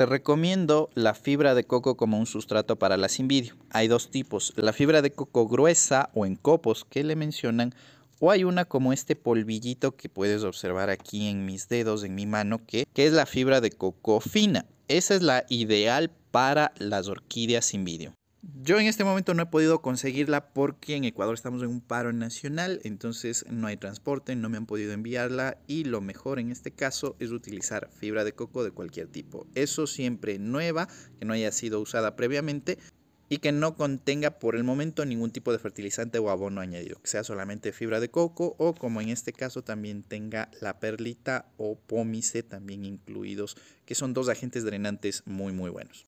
Te recomiendo la fibra de coco como un sustrato para la simbidio. Hay dos tipos, la fibra de coco gruesa o en copos que le mencionan o hay una como este polvillito que puedes observar aquí en mis dedos, en mi mano, que, que es la fibra de coco fina. Esa es la ideal para las orquídeas sin. Yo en este momento no he podido conseguirla porque en Ecuador estamos en un paro nacional, entonces no hay transporte, no me han podido enviarla y lo mejor en este caso es utilizar fibra de coco de cualquier tipo. Eso siempre nueva, que no haya sido usada previamente y que no contenga por el momento ningún tipo de fertilizante o abono añadido, que sea solamente fibra de coco o como en este caso también tenga la perlita o pómice también incluidos, que son dos agentes drenantes muy muy buenos.